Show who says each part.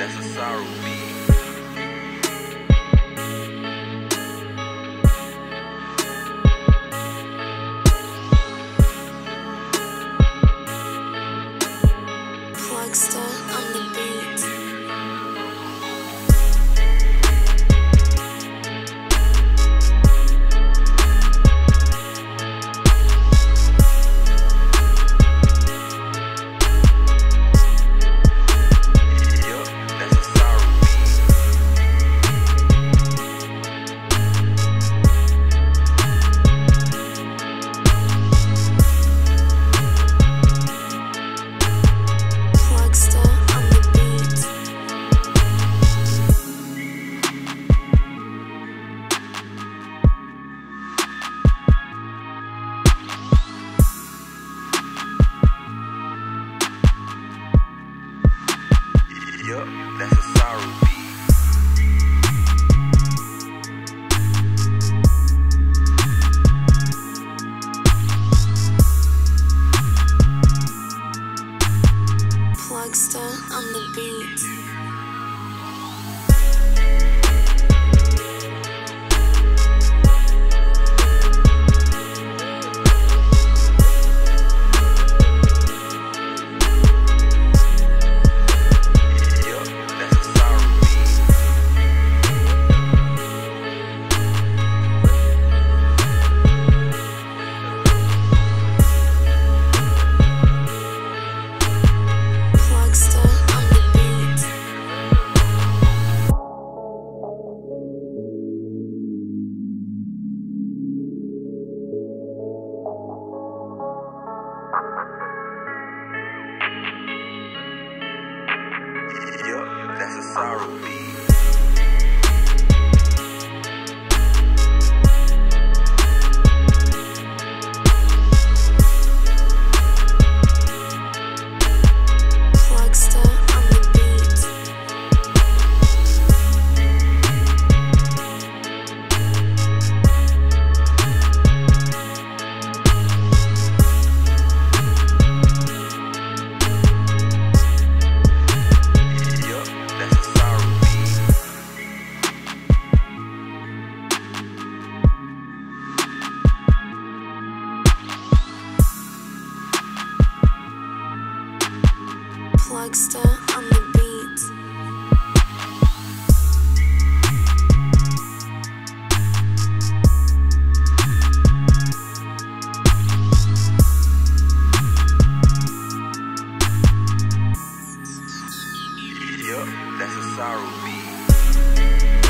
Speaker 1: Saru beat.
Speaker 2: Pluqsta on the beat.
Speaker 1: Yup, that's a
Speaker 2: Saru Saru beat. Pluqsta on the beat.
Speaker 1: Yup, that's a Saru beat.